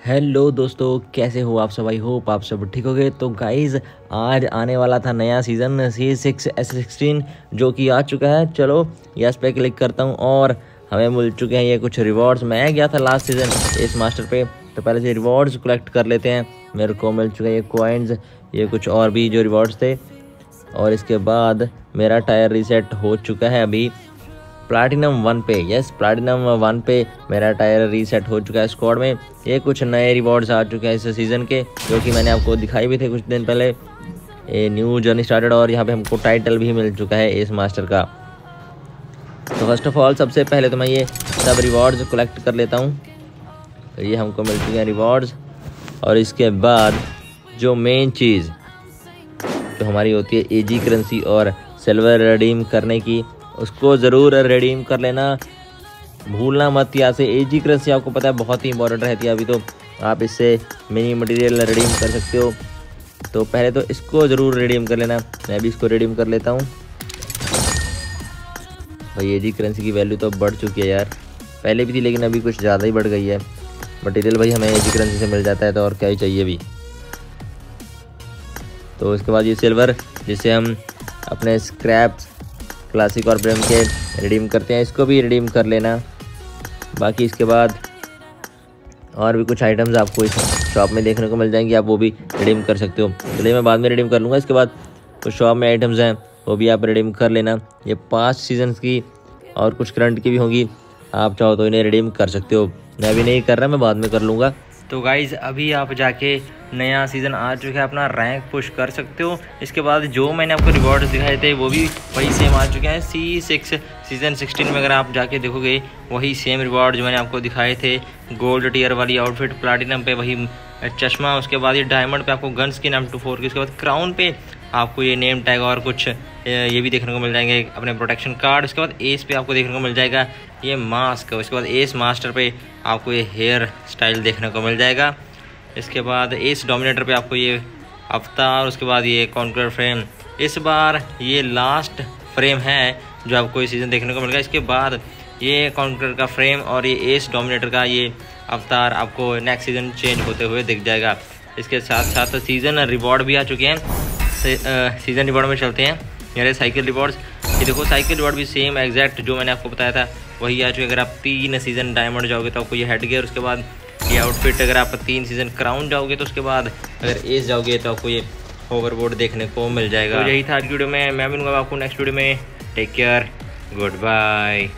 Hello दोस्तों, कैसे हो आप सब? आई होप आप सब ठीक हो गए तो गाइज़ आज आने वाला था नया season C six S sixteen जो कि आ चुका है। चलो, यस पे क्लिक करता हूँ और हमें मिल चुके हैं ये कुछ रिवॉर्ड्स मैं गया था लास्ट सीज़न इस मास्टर पे तो पहले से रिवॉर्ड्स कलेक्ट कर लेते हैं। मेरे को मिल चुके हैं ये कोइंस ये कुछ और भी जो रिवॉर्ड्स थे। और इसके बाद मेरा टायर रिसेट हो चुका है अभी। प्लाटिनम वन पे। यस प्लाटिनम वन पे मेरा टायर रीसेट हो चुका है स्क्वाड में। ये कुछ नए रिवॉर्ड्स आ चुके हैं इस सीज़न के, जो कि मैंने आपको दिखाई भी थे कुछ दिन पहले। ये न्यू जर्नी स्टार्टेड और यहाँ पे हमको टाइटल भी मिल चुका है इस मास्टर का। तो फ़र्स्ट ऑफ़ ऑल सबसे पहले तो मैं ये सब रिवॉर्ड्स कलेक्ट कर लेता हूँ। तो ये हमको मिल चुके हैं रिवॉर्ड्स और इसके बाद जो मेन चीज़, जो हमारी होती है एजी करेंसी और सिल्वर रिडीम करने की उसको ज़रूर रिडीम कर लेना। भूलना मत, यहाँ से एजी करेंसी आपको पता है बहुत ही इंपॉर्टेंट रहती है। अभी तो आप इससे मिनी मटेरियल रिडीम कर सकते हो। तो पहले तो इसको ज़रूर रिडीम कर लेना। मैं भी इसको रिडीम कर लेता हूँ। भाई एजी करेंसी की वैल्यू तो बढ़ चुकी है यार। पहले भी थी, लेकिन अभी कुछ ज़्यादा ही बढ़ गई है। मटेरियल भाई, हमें एजी करेंसी से मिल जाता है तो और क्या ही चाहिए अभी। तो उसके बाद ये सिल्वर जिसे हम अपने स्क्रैप्स क्लासिक और प्रेम के रिडीम करते हैं। इसको भी रिडीम कर लेना। बाकी इसके बाद और भी कुछ आइटम्स आपको इस शॉप में देखने को मिल जाएँगे। आप वो भी रिडीम कर सकते हो। चलिए मैं बाद में रिडीम कर लूँगा। इसके बाद कुछ शॉप में आइटम्स हैं, वो भी आप रिडीम कर लेना। ये पाँच सीजन्स की और कुछ करंट की भी होंगी। आप चाहो तो इन्हें रिडीम कर सकते हो। मैं अभी नहीं कर रहा, मैं बाद में कर लूँगा। तो गाइज़ अभी आप जाके नया सीज़न आ चुका है, अपना रैंक पुश कर सकते हो। इसके बाद जो मैंने आपको रिवॉर्ड दिखाए थे, वो भी वही सेम आ चुके हैं। सी सिक्स सीज़न सिक्सटीन में अगर आप जाके देखोगे, वही सेम रिवॉर्ड जो मैंने आपको दिखाए थे। गोल्ड टीयर वाली आउटफिट प्लाटिनम पे वही चश्मा, उसके बाद ये डायमंड पे आपको गन्स की नाम टू फोर की, उसके बाद क्राउन पे आपको ये नेम टैग और कुछ, ये भी देखने को मिल जाएँगे अपने प्रोटेक्शन कार्ड उसके बाद एस पे आपको देखने को मिल जाएगा ये मास्क उसके बाद एस मास्टर पे आपको ये हेयर स्टाइल देखने को मिल जाएगा। इसके बाद एस डोमिनेटर पे आपको ये अवतार उसके बाद ये कॉन्कर फ्रेम इस बार ये लास्ट फ्रेम है जो आपको ये सीज़न देखने को मिलेगा इसके बाद ये कॉन्कर का फ्रेम और ये एस डोमिनेटर का ये अवतार आपको नेक्स्ट सीज़न चेंज होते हुए दिख जाएगा। इसके साथ साथ सीज़न रिवॉर्ड भी आ चुके हैं। सीज़न रिवॉर्ड में चलते हैं, मेरे साइकिल रिवॉर्ड्स ये देखो साइकिल रिवॉर्ड भी सेम एग्जैक्ट जो मैंने आपको बताया था, वही आ चुके अगर आप तीन सीज़न डायमंड जाओगे तो आपको ये हेड गियर उसके बाद ये आउटफिट अगर आप तीन सीज़न क्राउन जाओगे तो उसके बाद अगर एज जाओगे तो आपको ये ओवरबोर्ड देखने को मिल जाएगा। तो यही था आज की वीडियो में, मैं मिलूँगा आपको नेक्स्ट वीडियो में। Take care goodbye